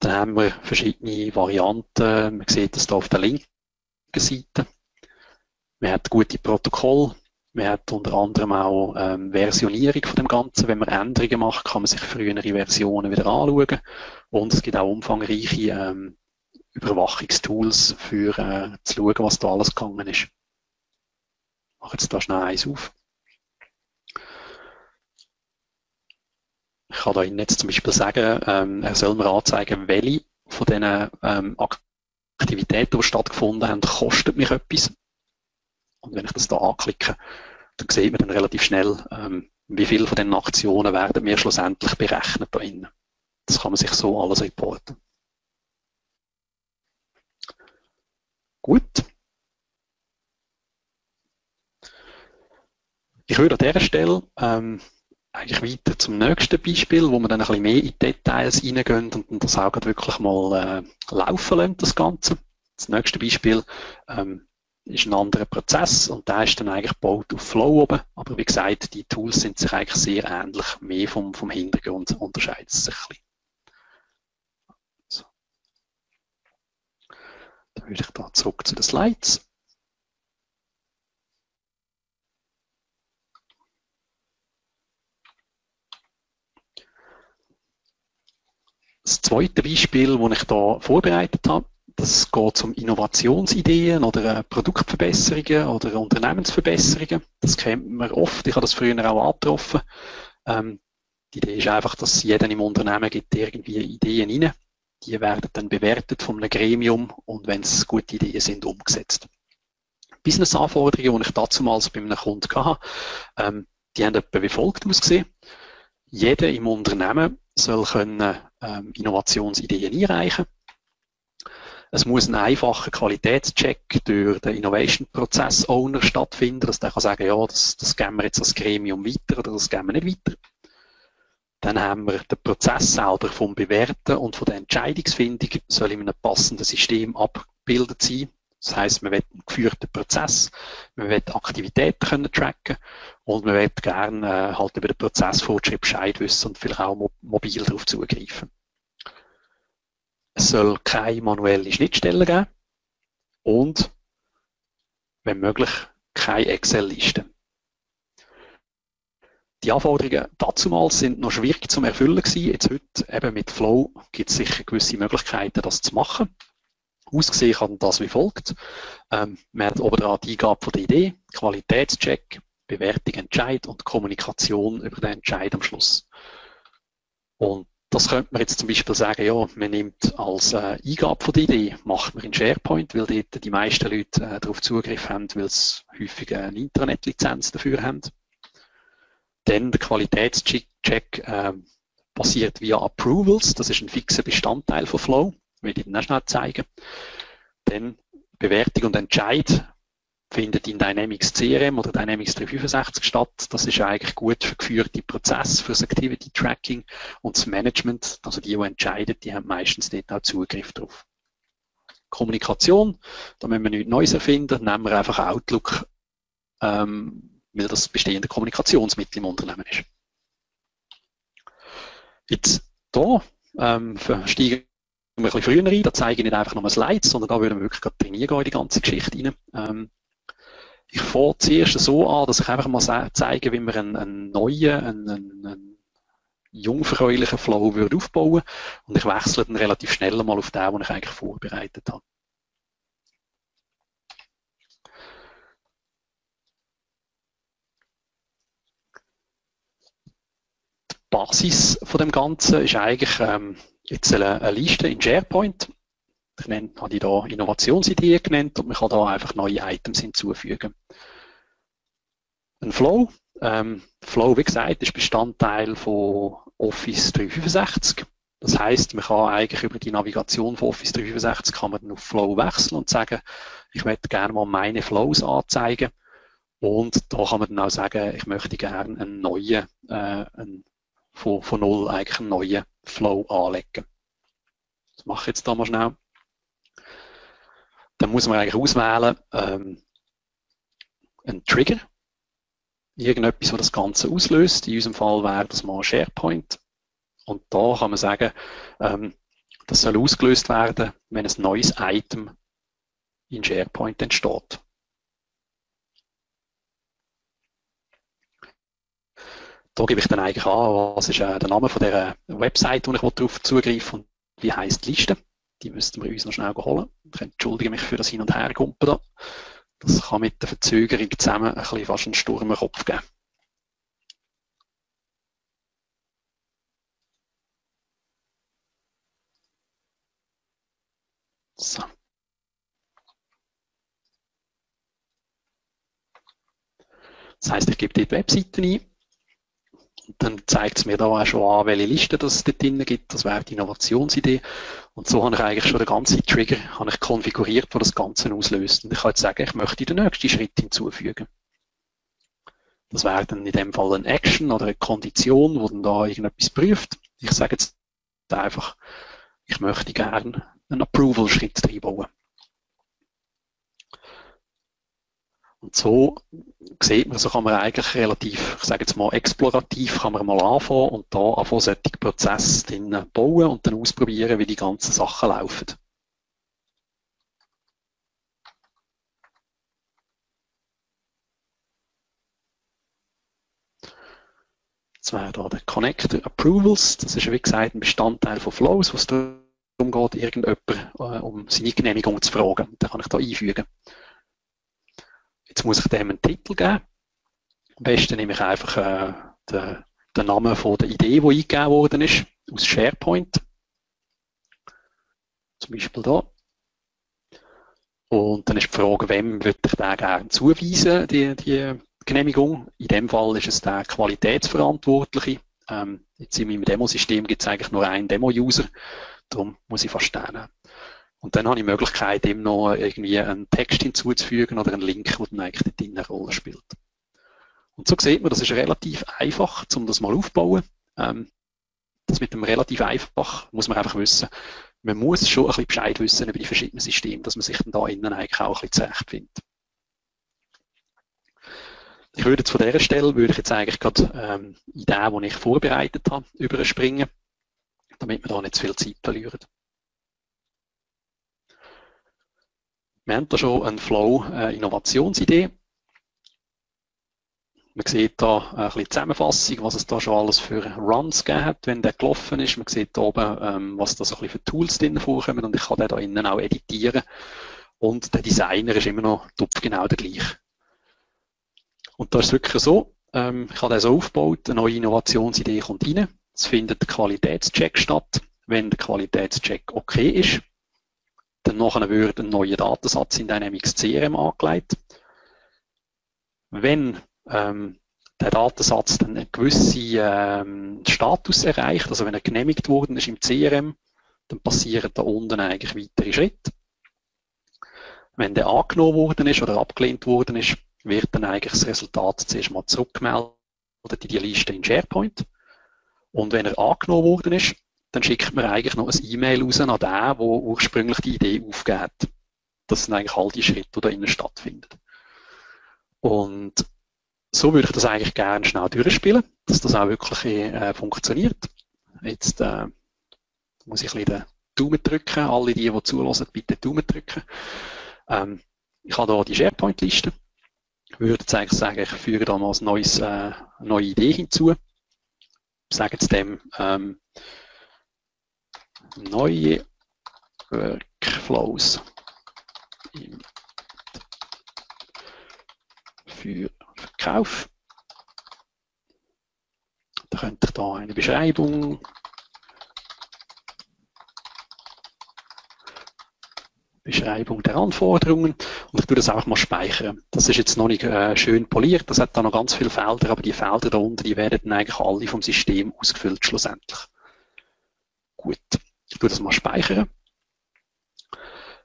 dann haben wir verschiedene Varianten. Man sieht das hier auf der linken Seite. Man hat gute Protokolle. Man hat unter anderem auch ähm, Versionierung von dem Ganzen. Wenn man Änderungen macht, kann man sich frühere Versionen wieder anschauen. Und es gibt auch umfangreiche ähm, Überwachungstools für äh, zu schauen, was da alles gegangen ist. Ich mache jetzt da schnell eins auf. Ich kann da Ihnen jetzt zum Beispiel sagen, ähm, er soll mir anzeigen, welche von diesen ähm, Aktivitäten, die stattgefunden haben, kostet mich etwas. Und wenn ich das da anklicke, dann sieht man dann relativ schnell, ähm, wie viele von diesen Aktionen werden mir schlussendlich berechnet da innen. Das kann man sich so alles reporten. Gut. Ich würde an dieser Stelle ähm, eigentlich weiter zum nächsten Beispiel, wo wir dann ein bisschen mehr in Details reingehen und das auch wirklich mal äh, laufen lassen, das Ganze. Das nächste Beispiel ähm, ist ein anderer Prozess und der ist dann eigentlich gebaut auf Flow oben. Aber wie gesagt, die Tools sind sich eigentlich sehr ähnlich. Mehr vom, vom Hintergrund unterscheidet es sich ein bisschen. Dann würde ich da zurück zu den Slides. Das zweite Beispiel, das ich da vorbereitet habe, das geht um Innovationsideen oder äh, Produktverbesserungen oder Unternehmensverbesserungen. Das kennt man oft. Ich habe das früher auch angetroffen. Ähm, die Idee ist einfach, dass jeder im Unternehmen gibt irgendwie Ideen rein die werden dann bewertet von einem Gremium und wenn es gute Ideen sind, umgesetzt. Business-Anforderungen, die ich dazumals bei einem Kunden hatte, ähm, die haben etwa wie folgt ausgesehen. Jeder im Unternehmen soll können, ähm, Innovationsideen einreichen. Es muss ein einfacher Qualitätscheck durch den Innovation Prozess Owner stattfinden, dass der kann sagen, ja, das, das geben wir jetzt als Gremium weiter oder das geben wir nicht weiter. Dann haben wir den Prozess selber vom Bewerten und von der Entscheidungsfindung soll in einem passenden System abgebildet sein. Das heißt, man will einen geführten Prozess, man will Aktivitäten können tracken und man will gerne äh, halt über den Prozessfortschritt Bescheid wissen und vielleicht auch mo mobil darauf zugreifen. Es soll keine manuelle Schnittstellen geben und, wenn möglich, keine Excel-Liste. Die Anforderungen dazumals sind noch schwierig zu erfüllen gewesen. Jetzt heute eben mit Flow gibt es sicher gewisse Möglichkeiten, das zu machen. Ausgesehen kann das wie folgt. Ähm, man hat oben dran die Eingabe von der Idee, Qualitätscheck, Bewertung, Entscheid und Kommunikation über den Entscheid am Schluss. Und das könnte man jetzt zum Beispiel sagen, ja, man nimmt als äh, Eingabe von der Idee, macht man in SharePoint, weil dort die meisten Leute äh, darauf Zugriff haben, weil sie häufig eine Internetlizenz dafür haben. Dann der Qualitätscheck äh, passiert via Approvals. Das ist ein fixer Bestandteil von Flow. Will Ihnen auch schnell zeigen. Dann Bewertung und Entscheid findet in Dynamics CRM oder Dynamics 365 statt. Das ist eigentlich gut für geführte Prozesse, für das Activity Tracking und das Management. Also die, die entscheiden, die haben meistens dort auch Zugriff drauf. Kommunikation, da müssen wir nichts Neues erfinden, nehmen wir einfach Outlook ähm, weil das bestehende Kommunikationsmittel im Unternehmen ist. Jetzt hier ähm, steigen ein bisschen früher rein, da zeige ich nicht einfach nur Slides, sondern da würden wir wirklich gerade trainieren in die ganze Geschichte rein. Ähm, ich fange zuerst so an, dass ich einfach mal zeige, wie man einen, einen neuen, einen, einen jungfräulichen Flow würde aufbauen und ich wechsle dann relativ schnell mal auf den, den ich eigentlich vorbereitet habe. Basis von dem Ganzen ist eigentlich ähm, jetzt eine, eine, Liste in SharePoint. Ich nenne, habe ich da Innovationsideen genannt und man kann da einfach neue Items hinzufügen. Ein Flow. Ähm, Flow, wie gesagt, ist Bestandteil von Office 365. Das heißt, man kann eigentlich über die Navigation von Office 365 kann man auf Flow wechseln und sagen, ich möchte gerne mal meine Flows anzeigen. Und da kann man dann auch sagen, ich möchte gerne einen neuen, äh, einen, von, von null eigentlich einen neuen Flow anlegen. Das mache ich jetzt da mal schnell. Dann muss man eigentlich auswählen, ähm, einen Trigger. Irgendetwas, was das Ganze auslöst. In unserem Fall wäre das mal SharePoint. Und da kann man sagen, ähm, das soll ausgelöst werden, wenn ein neues Item in SharePoint entsteht. Da gebe ich dann eigentlich an, was ist äh, der Name von der Website, wo ich darauf zugreifen und wie heißt die Liste. Die müssten wir uns noch schnell holen. Ich entschuldige mich für das Hin- und Hergumpen da. Das kann mit der Verzögerung zusammen ein bisschen fast einen Sturm im Kopf geben. So. Das heißt, ich gebe die Webseite ein dann zeigt es mir da auch schon an, welche Liste das dort drin gibt. Das wäre die Innovationsidee. Und so habe ich eigentlich schon den ganzen Trigger habe ich konfiguriert, der das Ganze auslöst. Und ich kann jetzt sagen, ich möchte den nächsten Schritt hinzufügen. Das wäre dann in dem Fall eine Action oder eine Kondition, wo dann da irgendetwas prüft. Ich sage jetzt einfach, ich möchte gerne einen Approval-Schritt reinbauen. Und so sieht man, so kann man eigentlich relativ, ich sage jetzt mal explorativ, kann man mal anfangen und da anfangen, solche Prozesse bauen und dann ausprobieren, wie die ganzen Sachen laufen. Das wäre da der Connector Approvals. Das ist wie gesagt ein Bestandteil von Flows, wo es darum geht, irgendjemand äh, um seine Genehmigung zu fragen. Den kann ich da einfügen. Jetzt muss ich dem einen Titel geben. Am besten nehme ich einfach äh, den, den Namen von der Idee, die eingegeben worden ist, aus SharePoint. Zum Beispiel da. Und dann ist die Frage, wem würde ich den gerne zuweisen, die, die Genehmigung. In dem Fall ist es der Qualitätsverantwortliche. Ähm, jetzt in meinem Demosystem gibt es eigentlich nur einen Demo-User. Darum muss ich fast den nehmen. Und dann habe ich die Möglichkeit, ihm noch irgendwie einen Text hinzuzufügen oder einen Link, der dann eigentlich dort eine Rolle spielt. Und so sieht man, das ist relativ einfach, um das mal aufzubauen. Ähm, das mit dem relativ einfach muss man einfach wissen. Man muss schon ein bisschen Bescheid wissen über die verschiedenen Systeme, dass man sich dann da innen eigentlich auch ein bisschen zurechtfindet. Ich würde jetzt von dieser Stelle, würde ich jetzt eigentlich gerade ähm, in den, den ich vorbereitet habe, überspringen, damit wir da nicht zu viel Zeit verlieren. Wir haben da schon eine Flow-Innovationsidee. Äh, man sieht da ein bisschen Zusammenfassung, was es da schon alles für Runs gegeben hat, wenn der gelaufen ist. Man sieht da oben, ähm, was da so ein bisschen für Tools drin vorkommen und ich kann den da innen auch editieren. Und der Designer ist immer noch genau der gleiche. Und da ist es wirklich so, ähm, ich habe den so aufgebaut, eine neue Innovationsidee kommt rein. Es findet der Qualitätscheck statt. Wenn der Qualitätscheck okay ist, dann wird ein neuer Datensatz in Dynamics CRM angelegt. Wenn ähm, der Datensatz dann einen gewissen ähm, Status erreicht, also wenn er genehmigt worden ist im CRM, dann passieren da unten eigentlich weitere Schritte. Wenn der angenommen worden ist oder abgelehnt worden ist, wird dann eigentlich das Resultat zuerst mal zurückgemeldet in die Liste in SharePoint. Und wenn er angenommen worden ist, dann schickt man eigentlich noch ein E-Mail raus an den, der ursprünglich die Idee aufgegeben hat. Das sind eigentlich all die Schritte, die da innen stattfinden. Und so würde ich das eigentlich gerne schnell durchspielen, dass das auch wirklich äh, funktioniert. Jetzt äh, muss ich ein bisschen den Daumen drücken. Alle die, die zulassen, bitte Daumen drücken. Ähm, ich habe hier die SharePoint-Liste. Ich würde jetzt eigentlich sagen, ich führe da mal ein neues, äh, eine neue Idee hinzu. Ich sage jetzt dem ähm, neue Workflows für Verkauf. Da könnt ihr da eine Beschreibung Beschreibung der Anforderungen und ich tue das auch mal speichern. Das ist jetzt noch nicht äh, schön poliert, das hat da noch ganz viele Felder, aber die Felder da unten, die werden dann eigentlich alle vom System ausgefüllt schlussendlich. Gut, ich tue das mal speichern.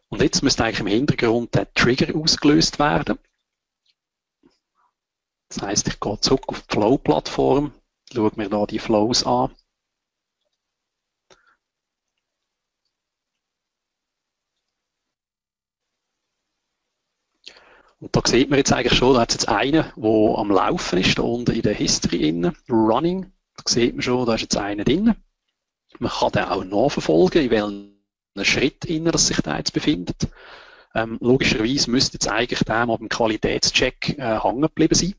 Und jetzt müsste eigentlich im Hintergrund der Trigger ausgelöst werden. Das heißt, ich gehe zurück auf die Flow-Plattform, schaue mir da die Flows an. Und da sieht man jetzt eigentlich schon, da hat es jetzt einen, der am Laufen ist, da unten in der History innen, Running. Da sieht man schon, da ist jetzt einer drin. Man kann den auch nachverfolgen, in welchem Schritt das sich da jetzt befindet. Ähm, logischerweise müsste jetzt eigentlich der mal beim Qualitätscheck äh, hängen geblieben sein.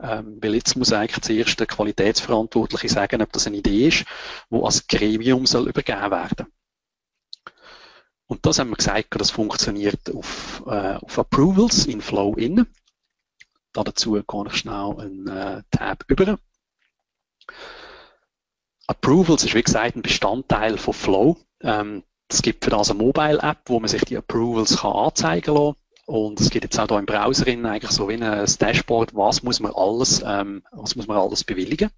Ähm, weil jetzt muss eigentlich zuerst der Qualitätsverantwortliche sagen, ob das eine Idee ist, die als Gremium soll übergeben werden. Und das haben wir gesagt, das funktioniert auf, äh, auf Approvals in Flow. Da dazu gehe ich schnell einen äh, Tab über. Approvals ist wie gesagt ein Bestandteil von Flow. Ähm, es gibt für das eine Mobile-App, wo man sich die Approvals kann anzeigen kann. Und es gibt jetzt auch hier im Browser eigentlich so wie ein Dashboard, was muss man alles, ähm, was muss man alles bewilligen.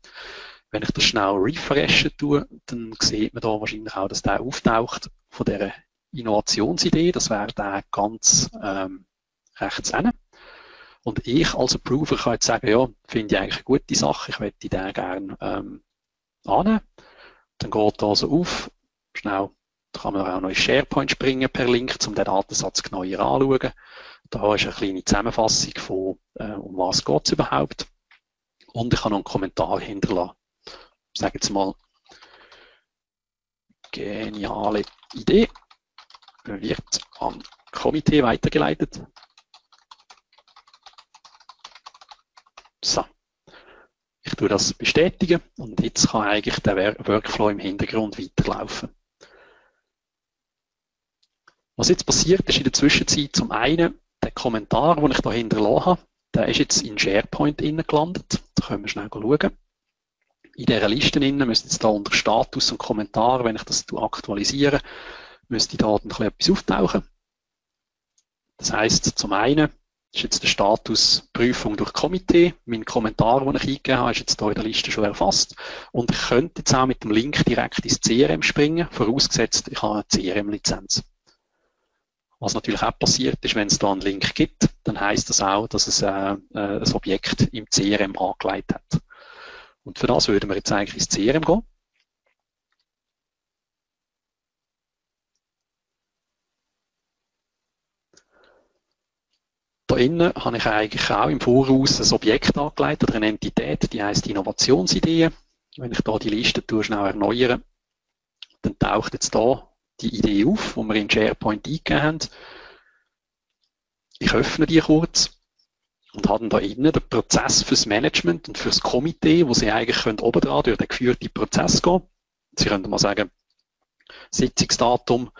Wenn ich das schnell refreshen tue, dann sieht man da wahrscheinlich auch, dass der auftaucht von der Innovationsidee. Das wäre der ganz ähm, rechts hinten. Und ich als Approver kann jetzt sagen, ja, finde ich eigentlich eine gute Sache, ich möchte den gerne ähm, annehmen. Dann geht also auf, schnell da kann man auch noch in SharePoint springen per Link, um den Datensatz genauer anzuschauen. Da ist eine kleine Zusammenfassung von, äh, um was es überhaupt. Und ich kann noch einen Kommentar hinterlassen. Ich sage jetzt mal, geniale Idee wird am Komitee weitergeleitet. So. Ich tue das bestätigen und jetzt kann eigentlich der Workflow im Hintergrund weiterlaufen. Was jetzt passiert ist in der Zwischenzeit zum einen der Kommentar, den ich da hinterlassen habe, der ist jetzt in SharePoint gelandet. Da können wir schnell schauen. In dieser Liste müsste jetzt da unter Status und Kommentar, wenn ich das aktualisiere, müsste da etwas auftauchen. Das heißt, zum einen ist jetzt der Status Prüfung durch Komitee. Mein Kommentar, den ich eingegeben habe, ist jetzt hier in der Liste schon erfasst. Und ich könnte jetzt auch mit dem Link direkt ins CRM springen, vorausgesetzt, ich habe eine CRM-Lizenz. Was natürlich auch passiert ist, wenn es da einen Link gibt, dann heißt das auch, dass es äh, äh ein Objekt im CRM angelegt hat. Und für das würden wir jetzt eigentlich ins CRM gehen. Da innen habe ich eigentlich auch im Voraus ein Objekt angelegt oder eine Entität, die heißt Innovationsideen. Wenn ich da die Liste schnell erneuere, dann taucht jetzt da die Idee auf, die wir in SharePoint eingegeben haben. Ich öffne die kurz und habe da innen den Prozess fürs Management und fürs Komitee, wo Sie eigentlich können oben dran durch den geführten Prozess gehen. Sie können mal sagen, Sitzungsdatum,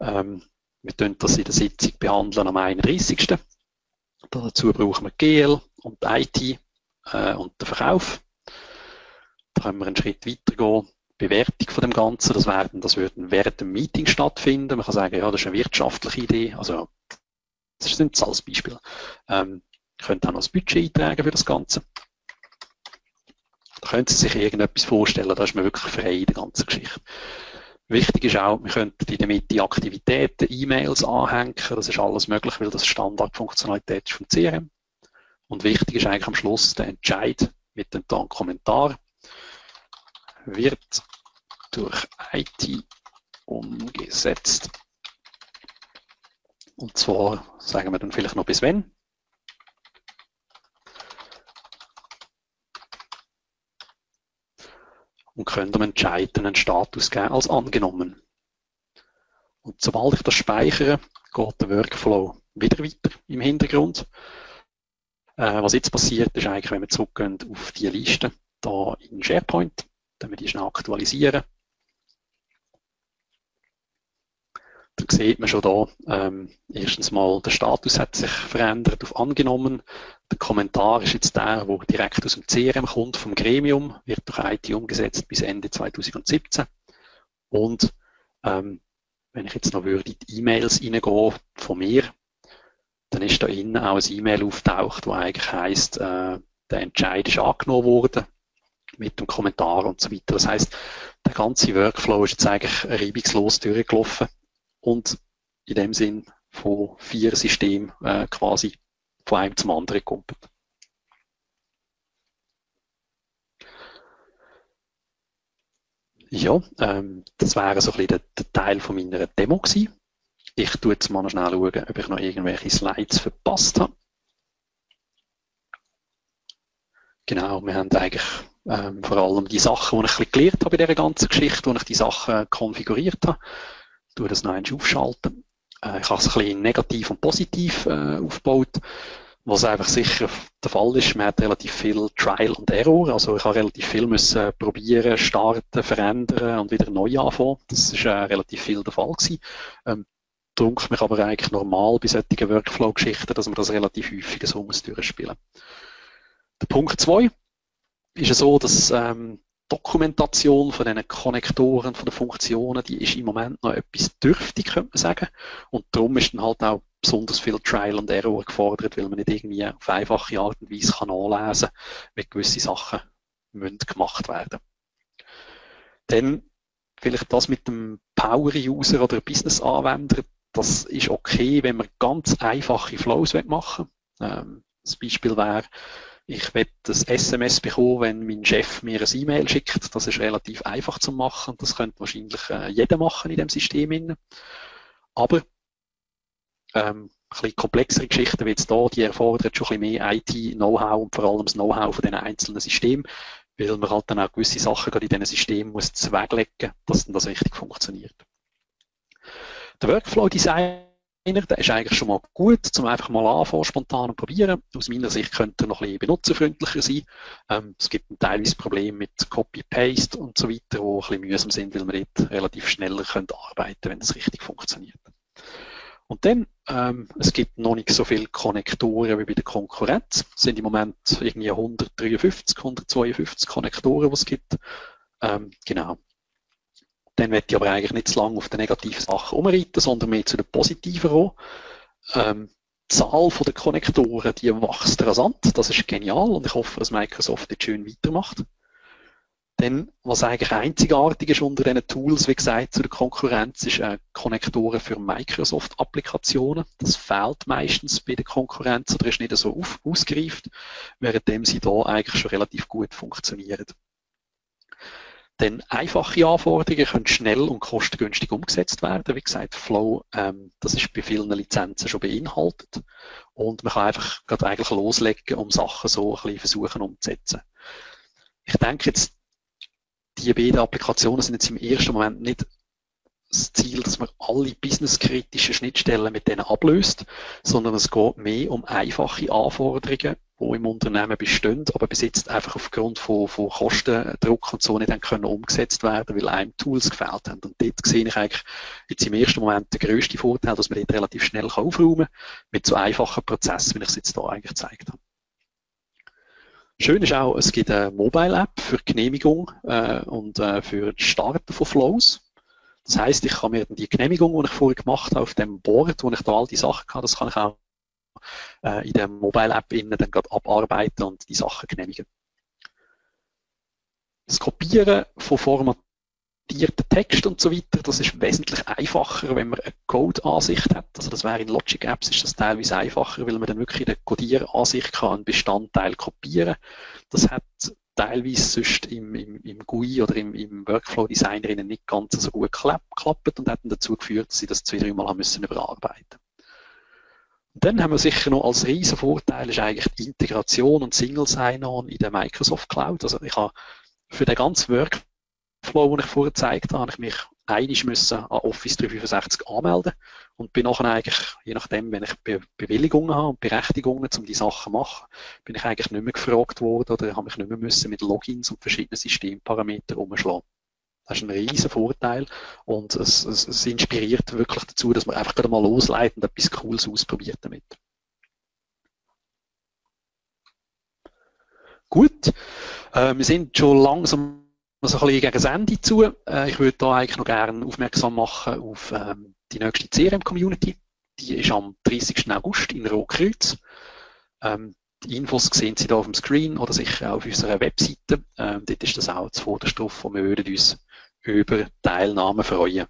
ähm, wir tun das in der Sitzung behandeln am 31. Dazu brauchen wir GL und IT äh, und den Verkauf. Da können wir einen Schritt weiter gehen. Bewertung von dem Ganzen, das, werden, das würde während dem Meeting stattfinden. Man kann sagen, ja, das ist eine wirtschaftliche Idee. Also, das ist ein Zahlsbeispiel. Ähm, könnt auch noch das Budget eintragen für das Ganze. Da können Sie sich irgendetwas vorstellen, da ist man wirklich frei in der ganzen Geschichte. Wichtig ist auch, wir könnten in der Mitte Aktivitäten, E-Mails anhängen. Das ist alles möglich, weil das Standardfunktionalität ist vom CRM. Und wichtig ist eigentlich am Schluss der Entscheid mit dem Kommentar wird durch IT umgesetzt. Und zwar sagen wir dann vielleicht noch bis wenn. Und können dem Entscheiden einen Status geben als angenommen. Und sobald ich das speichere, geht der Workflow wieder weiter im Hintergrund. Äh, was jetzt passiert, ist eigentlich, wenn wir zurückgehen auf die Liste da in SharePoint, dann wir die schnell aktualisieren. Da sieht man schon da, ähm, erstens mal, der Status hat sich verändert auf angenommen. Der Kommentar ist jetzt der, der direkt aus dem CRM kommt, vom Gremium, wird durch IT umgesetzt bis Ende 2017. Und ähm, wenn ich jetzt noch würde in die E-Mails reingehen von mir, dann ist da innen auch ein E-Mail auftaucht, wo eigentlich heisst, äh, der Entscheid ist angenommen worden mit dem Kommentar und so weiter. Das heißt, der ganze Workflow ist jetzt eigentlich reibungslos durchgelaufen und in dem Sinn von vier Systemen äh, quasi von einem zum anderen kommt. Ja, ähm, das wäre so ein bisschen der, Teil von meiner Demo gewesen. Ich tue jetzt mal schnell schauen, ob ich noch irgendwelche Slides verpasst habe. Genau, wir haben eigentlich ähm, vor allem die Sachen, die ich ein bisschen gelernt habe bei dieser ganzen Geschichte, wo ich die Sachen konfiguriert habe. Tue das noch einmal aufschalten. Äh, ich habe es ein bisschen negativ und positiv äh, aufgebaut, was einfach sicher der Fall ist. Man hat relativ viel Trial und Error, also ich habe relativ viel müssen probieren, starten, verändern und wieder neu anfangen. Das ist äh, relativ viel der Fall gewesen. Ähm, drückt mich aber eigentlich normal bei solchen Workflow-Geschichten, dass man das relativ häufig so muss durchspielen. Der Punkt zwei ist es so, dass ähm, Dokumentation von diesen Konnektoren, von den Funktionen, die ist im Moment noch etwas dürftig, könnte man sagen. Und darum ist dann halt auch besonders viel Trial and Error gefordert, weil man nicht irgendwie auf einfache Art und Weise kann anlesen kann, wie gewisse Sachen müssen gemacht werden. Dann vielleicht das mit dem Power-User oder Business-Anwender, das ist okay, wenn man ganz einfache Flows machen will. Ähm, das Beispiel wäre, ich werde das SMS bekommen, wenn mein Chef mir ein E-Mail schickt. Das ist relativ einfach zu machen. Das könnte wahrscheinlich äh, jeder machen in dem System. Aber ähm, ein bisschen komplexere Geschichten wie jetzt hier, die erfordern schon ein bisschen mehr IT-Know-how und vor allem das Know-how von den einzelnen Systemen, weil man halt dann auch gewisse Sachen gerade in diesen Systemen muss zweglegen, dass dann das richtig funktioniert. Der Workflow-Design der ist eigentlich schon mal gut, zum einfach mal anfangen, spontan und probieren. Aus meiner Sicht könnte er noch ein bisschen benutzerfreundlicher sein. Ähm, es gibt teilweise Probleme mit Copy-Paste und so weiter, die ein bisschen mühsam sind, weil man dort relativ schneller arbeiten könnte, wenn das richtig funktioniert. Und dann, ähm, es gibt noch nicht so viele Konnektoren wie bei der Konkurrenz. Es sind im Moment irgendwie 153, 152 Konnektoren, die es gibt. Ähm, genau. Dann möchte ich aber eigentlich nicht zu lange auf die negativen Sachen umreiten, sondern mehr zu den positiven kommen. Ähm, die Zahl der Konnektoren, die wächst rasant. Das ist genial und ich hoffe, dass Microsoft jetzt schön weitermacht. Denn was eigentlich einzigartig ist unter diesen Tools, wie gesagt, zu der Konkurrenz, ist äh, Konnektoren für Microsoft-Applikationen. Das fehlt meistens bei der Konkurrenz oder ist nicht so auf, ausgereift, währenddem sie da eigentlich schon relativ gut funktionieren. Denn einfache Anforderungen können schnell und kostengünstig umgesetzt werden. Wie gesagt, Flow, ähm, das ist bei vielen Lizenzen schon beinhaltet. Und man kann einfach gerade eigentlich loslegen, um Sachen so ein bisschen versuchen umzusetzen. Ich denke jetzt, die beiden Applikationen sind jetzt im ersten Moment nicht das Ziel, dass man alle businesskritischen Schnittstellen mit denen ablöst, sondern es geht mehr um einfache Anforderungen, die im Unternehmen bestehen, aber bis jetzt einfach aufgrund von, von Kostendruck und so nicht haben können umgesetzt werden, weil einem Tools gefehlt haben. Und dort sehe ich eigentlich jetzt im ersten Moment den grössten Vorteil, dass man dort relativ schnell aufräumen kann, mit so einfachen Prozessen, wie ich es jetzt da eigentlich gezeigt habe. Schön ist auch, es gibt eine Mobile-App für Genehmigung äh, und äh, für das Starten von Flows. Das heißt, ich kann mir die Genehmigung, die ich vorher gemacht habe, auf dem Board, wo ich da all die Sachen habe, das kann ich auch äh, in der Mobile-App innen dann gerade abarbeiten und die Sachen genehmigen. Das Kopieren von formatierten Text und so weiter, das ist wesentlich einfacher, wenn man eine Code-Ansicht hat. Also das wäre in Logic Apps ist das teilweise einfacher, weil man dann wirklich in der Codieransicht kann einen Bestandteil kopieren. Das hat teilweise sonst im, im, im GUI oder im, im Workflow-Designer nicht ganz so gut geklappt und hat dann dazu geführt, dass sie das zwei, dreimal haben müssen überarbeiten und dann haben wir sicher noch als riesen Vorteil ist eigentlich die Integration und Single Sign-On in der Microsoft Cloud. Also ich habe für den ganzen Workflow, den ich vorher gezeigt habe, habe ich mich einig müssen an Office 365 anmelden und bin nachher eigentlich, je nachdem, wenn ich Be Bewilligungen habe und Berechtigungen, um die Sachen zu machen, bin ich eigentlich nicht mehr gefragt worden oder habe mich nicht mehr müssen mit Logins und verschiedenen Systemparametern umschlagen. Das ist ein riesen Vorteil und es, es, es inspiriert wirklich dazu, dass man einfach gerade mal losleitet und etwas Cooles ausprobiert damit. Gut, äh, wir sind schon langsam so ein bisschen gegen das Ende zu. Äh, ich würde da eigentlich noch gerne aufmerksam machen auf ähm, die nächste CRM-Community. Die ist am 30. August in Rotkreuz. Ähm, die Infos sehen Sie da auf dem Screen oder sicher auch auf unserer Webseite. Ähm, dort ist das auch zuvorderst drauf und wir würden uns über Teilnahme freuen.